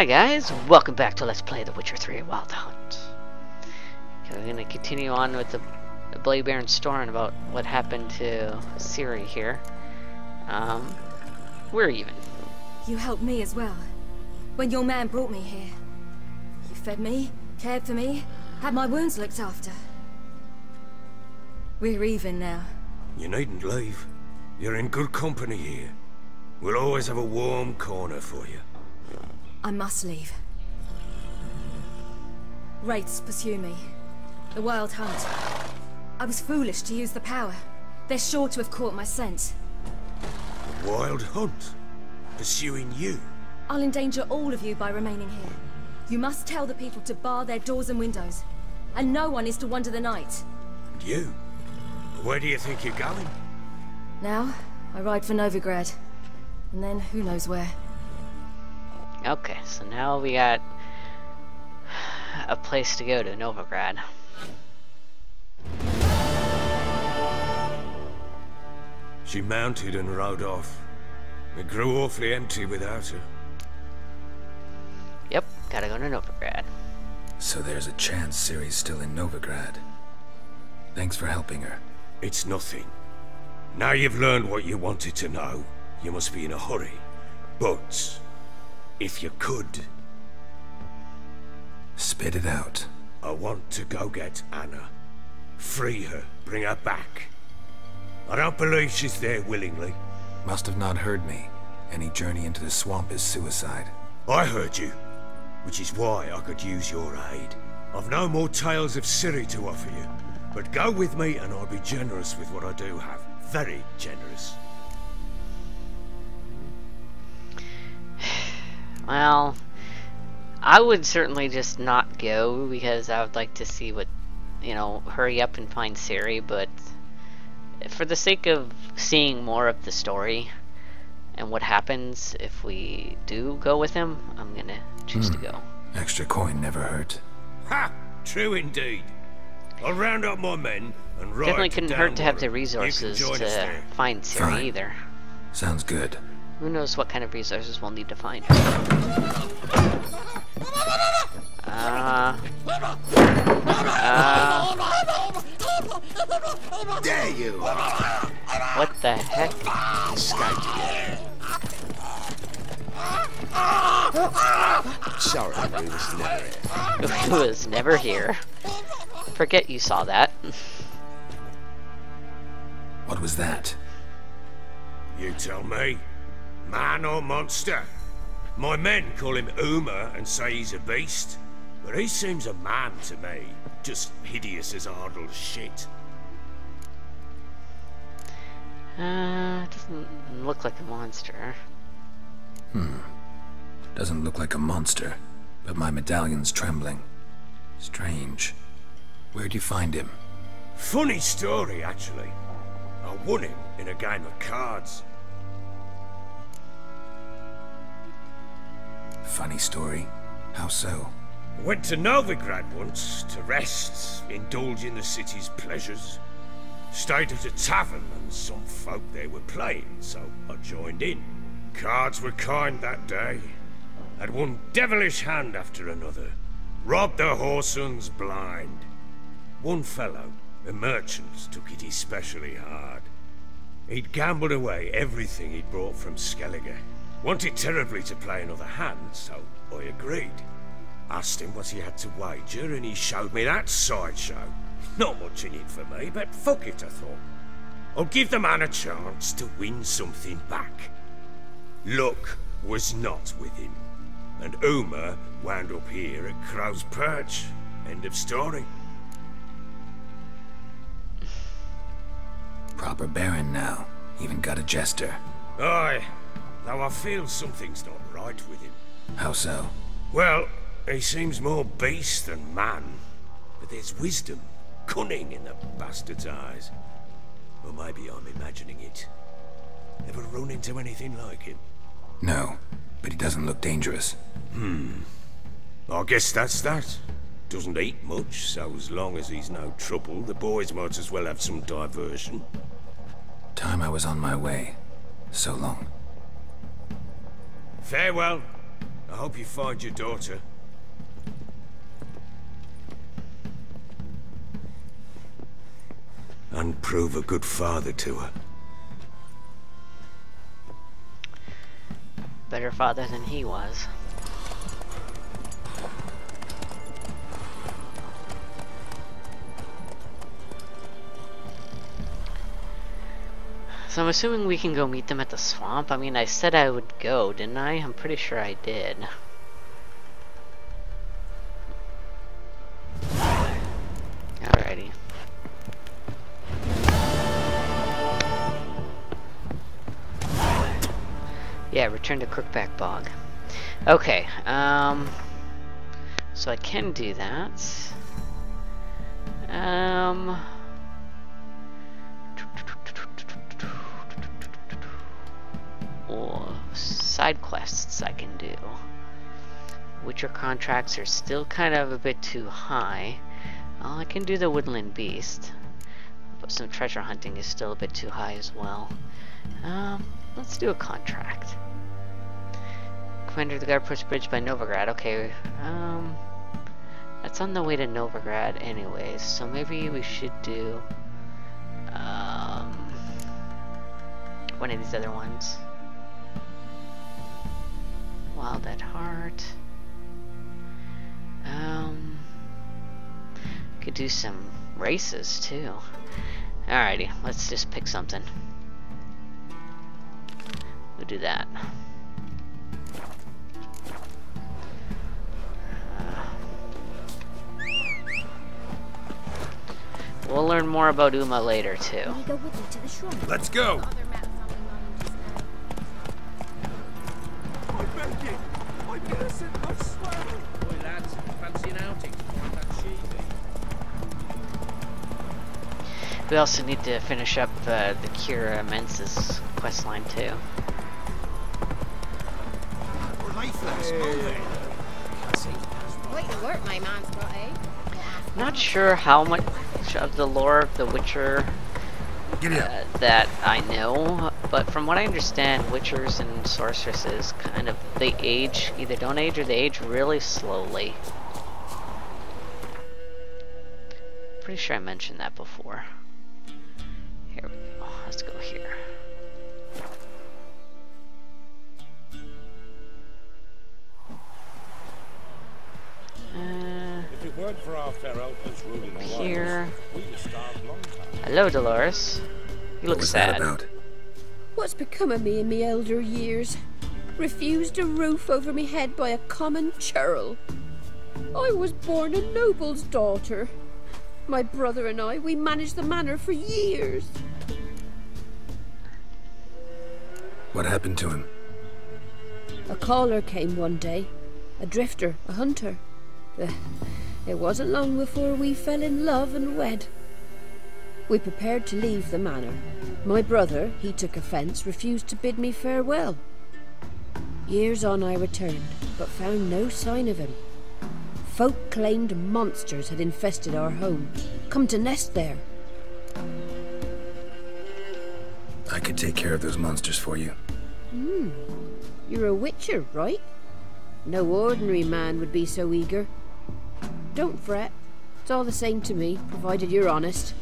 Hi guys, welcome back to Let's Play The Witcher 3 Wild Hunt. Okay, we're gonna continue on with the, the Bloody Baron story and about what happened to Ciri here. Um, we're even. You helped me as well. When your man brought me here. You fed me, cared for me, had my wounds looked after. We're even now. You needn't leave. You're in good company here. We'll always have a warm corner for you. I must leave. Wraiths pursue me. The Wild Hunt. I was foolish to use the power. They're sure to have caught my scent. The Wild Hunt? Pursuing you? I'll endanger all of you by remaining here. You must tell the people to bar their doors and windows. And no one is to wander the night. And you? Where do you think you're going? Now, I ride for Novigrad. And then who knows where. Okay, so now we got a place to go to, Novigrad. She mounted and rode off. It grew awfully empty without her. Yep, gotta go to Novigrad. So there's a chance Ciri's still in Novigrad. Thanks for helping her. It's nothing. Now you've learned what you wanted to know, you must be in a hurry. But, if you could... Spit it out. I want to go get Anna. Free her, bring her back. I don't believe she's there willingly. Must have not heard me. Any journey into the swamp is suicide. I heard you, which is why I could use your aid. I've no more tales of Ciri to offer you, but go with me and I'll be generous with what I do have. Very generous. Well, I would certainly just not go because I would like to see what, you know, hurry up and find Ciri, but for the sake of seeing more of the story and what happens if we do go with him, I'm gonna choose Hmm. to go. Extra coin never hurt. Ha! True indeed. I'll round up my men and ride Definitely couldn't hurt to have the Downwater. You can resources to find Ciri Fine. either. Sounds good. Who knows what kind of resources we'll need to find her. Uh, uh, There you what the heck? Escaped again. Sorry, we was never here. Who was never here. Forget you saw that. What was that? You tell me. Man or monster? My men call him Uma and say he's a beast. But he seems a man to me. Just hideous as Ardle's shit. Uh, doesn't look like a monster. Hmm. Doesn't look like a monster, but my medallion's trembling. Strange. Where'd you find him? Funny story, actually. I won him in a game of cards. Funny story. How so? I Went to Novigrad once to rest, indulge in the city's pleasures. Stayed at a tavern and some folk there were playing, so I joined in. Cards were kind that day. Had one devilish hand after another. Robbed the Horsons blind. One fellow, a merchant, took it especially hard. He'd gambled away everything he'd brought from Skellige. Wanted terribly to play another hand, so I agreed. Asked him what he had to wager, and he showed me that sideshow. Not much in it for me, but fuck it, I thought. I'll give the man a chance to win something back. Luck was not with him, and Uma wound up here at Crow's Perch. End of story. Proper baron now. Even got a jester. Aye, though I feel something's not right with him. How so? Well, he seems more beast than man, but there's wisdom, cunning in the bastard's eyes. Or maybe I'm imagining it. Ever run into anything like him? No, but he doesn't look dangerous. Hmm. I guess that's that. Doesn't eat much, so as long as he's no trouble, the boys might as well have some diversion. Time I was on my way. So long. Farewell. I hope you find your daughter. And prove a good father to her. Better father than he was. So I'm assuming we can go meet them at the swamp. I mean, I said I would go, didn't I? I'm pretty sure I did. Alrighty. Yeah, return to Crookback Bog. Okay, um... So I can do that. Um... Or side quests I can do. Witcher contracts are still kind of a bit too high. Well, I can do the Woodland Beast. But some treasure hunting is still a bit too high as well. Um, let's do a contract. Commander of the Guard Post Bridge by Novigrad. Okay, um... That's on the way to Novigrad anyways, so maybe we should do... Um... One of these other ones. Wild at Heart. Um... Could do some races too. Alrighty, let's just pick something. We'll do that. We'll learn more about Uma later too. Can we We also need to finish up uh, the Kira Mensis questline too. Lifeless, moving! Quite the work my man's got, eh? Not sure how much of the lore of The Witcher uh, that I know, but from what I understand, Witchers and sorceresses kind of they age either don't age or they age really slowly. Pretty sure I mentioned that before. Here. wilds, we'd have starved long time. Hello, Dolores. You What look was sad. that about? What's become of me in me elder years? Refused a roof over me head by a common churl. I was born a noble's daughter. My brother and I, we managed the manor for years. What happened to him? A caller came one day, a drifter, a hunter. Eh, It wasn't long before we fell in love and wed. We prepared to leave the manor. My brother, he took offence, refused to bid me farewell. Years on I returned, but found no sign of him. Folk claimed monsters had infested our home, come to nest there. I could take care of those monsters for you. Hmm. You're a witcher, right? No ordinary man would be so eager. Don't fret. It's all the same to me, provided you're honest.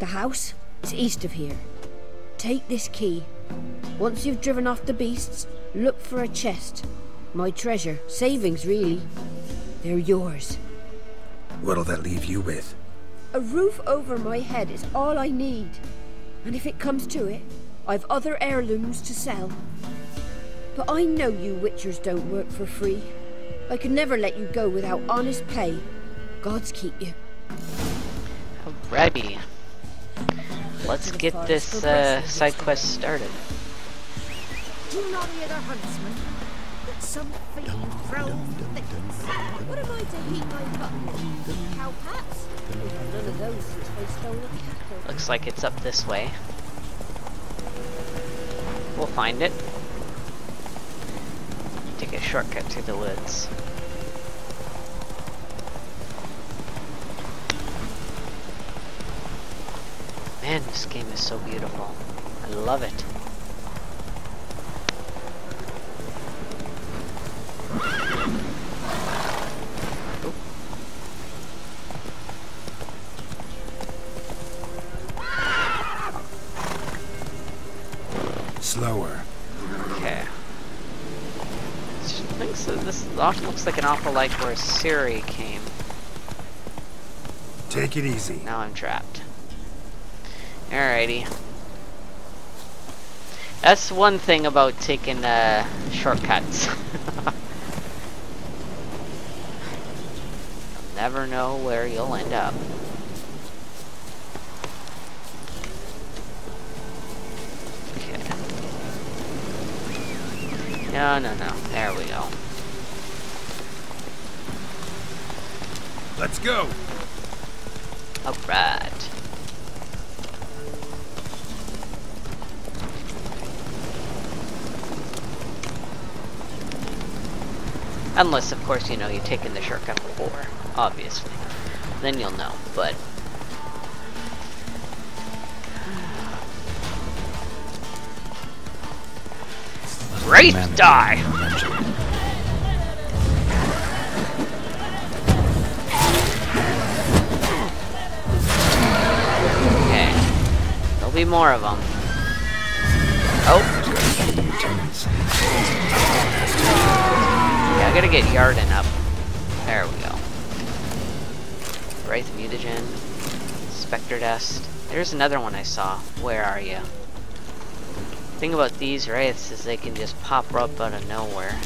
The house is east of here. Take this key. Once you've driven off the beasts, look for a chest. My treasure, savings really. They're yours. What'll that leave you with? A roof over my head is all I need. And if it comes to it, I've other heirlooms to sell. But I know you witchers don't work for free. I could never let you go without honest pay. Gods keep you. Alrighty. Let's get this uh, side quest started. Do not hear the huntsman? Some fiend drove the What am I to heat my cup? Cow pats? None of those since I stole a cattle. Looks like it's up this way. We'll find it. Take a shortcut through the woods. Man, this game is so beautiful. I love it. This looks like an awful like where Ciri came. Take it easy. Now I'm trapped. Alrighty. That's one thing about taking uh, shortcuts. you'll never know where you'll end up. Okay. No, no, no. There we go. Let's go. Alright. Unless, of course, you know, you've taken the shortcut before, obviously. Then you'll know, but... Wraith die! Be more of them. Oh, yeah, I gotta get Yrden up. There we go. Wraith Mutagen. Spectre Dust. There's another one I saw. Where are you? thing about these Wraiths is they can just pop up out of nowhere.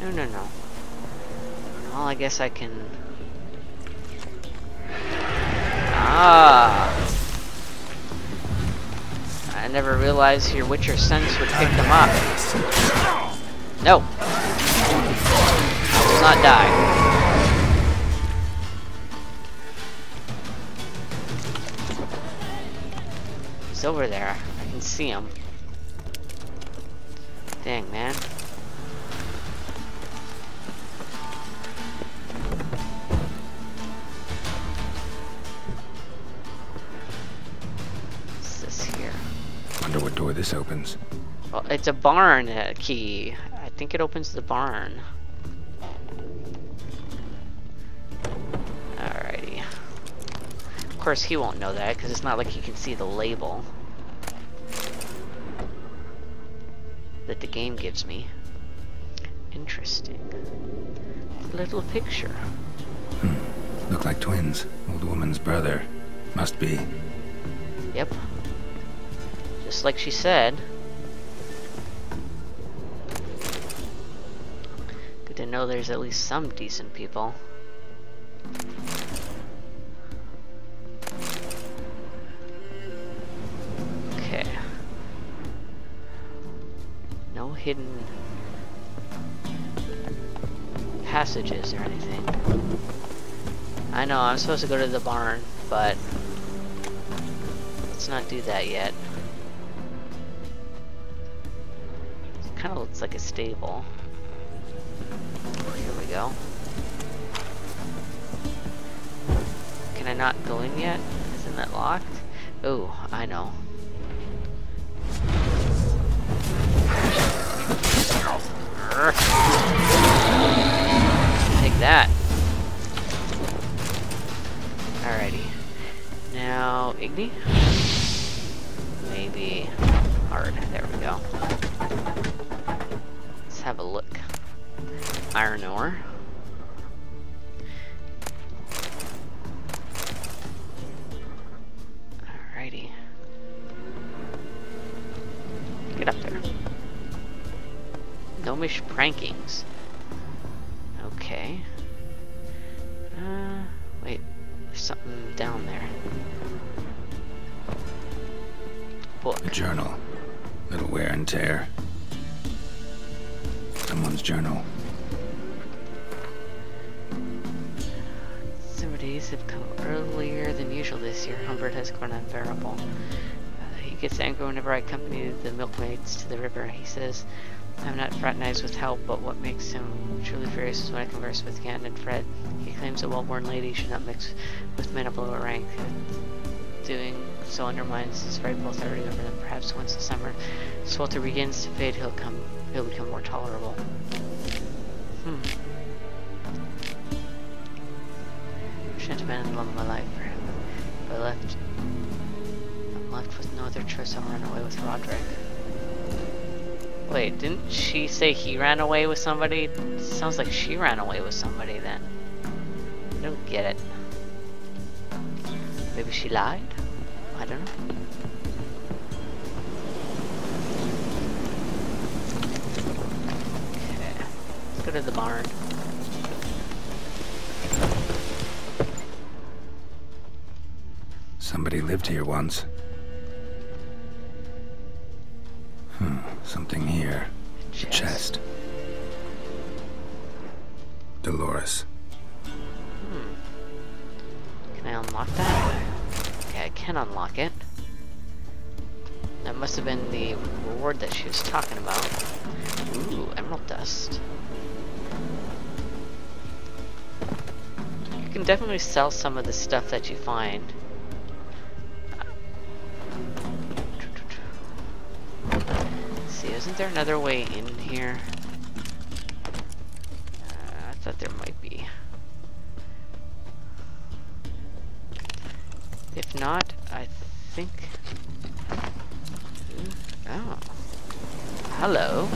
No, no, no. Well, I guess I can... Ah! I never realized your Witcher sense would pick them up. No! I will not die. He's over there. I can see him. Dang, man. This opens. Well, it's a barn uh, key. I think it opens the barn. Alrighty. Of course, he won't know that because it's not like he can see the label that the game gives me. Interesting. Little picture. Hmm. Look like twins. Old woman's brother. Must be. Yep. Just like she said. Good to know there's at least some decent people. Okay. No hidden passages or anything. I know, I'm supposed to go to the barn, but Let's not do that yet. Stable. Here we go. Can I not go in yet? Isn't that locked? Oh, I know. Take that. Alrighty. Now, Igni? Maybe hard. There we go. Have a look. Iron ore. Alrighty. Get up there. Gnomish prankings. Earlier than usual this year. Humbert has grown unbearable. Uh, he gets angry whenever I accompany the milkmaids to the river. He says, I'm not fraternized with help, but what makes him truly furious is when I converse with Jan and Fred. He claims a well-born lady should not mix with men of lower rank. Doing so undermines his rightful authority over them. Perhaps once the summer swelter begins to fade, he'll come. He'll become more tolerable. Hmm. Shan't abandon the love of my life for him. I left left with no other choice, I'll run away with Roderick. Wait, didn't she say he ran away with somebody? Sounds like she ran away with somebody then. I don't get it. Maybe she lied? I don't know. Okay, let's go to the barn. Somebody lived here once. Hmm, something here. Chest. Chest. Dolores. Hmm. Can I unlock that? Okay, I can unlock it. That must have been the reward that she was talking about. Ooh, emerald dust. You can definitely sell some of the stuff that you find. Isn't there another way in here? Uh, I thought there might be. If not, I think... Oh. Hello.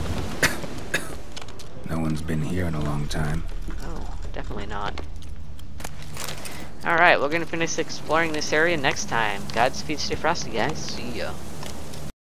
No one's been here in a long time. Oh, definitely not. Alright, we're gonna finish exploring this area next time. Godspeed, stay frosty, guys. See ya.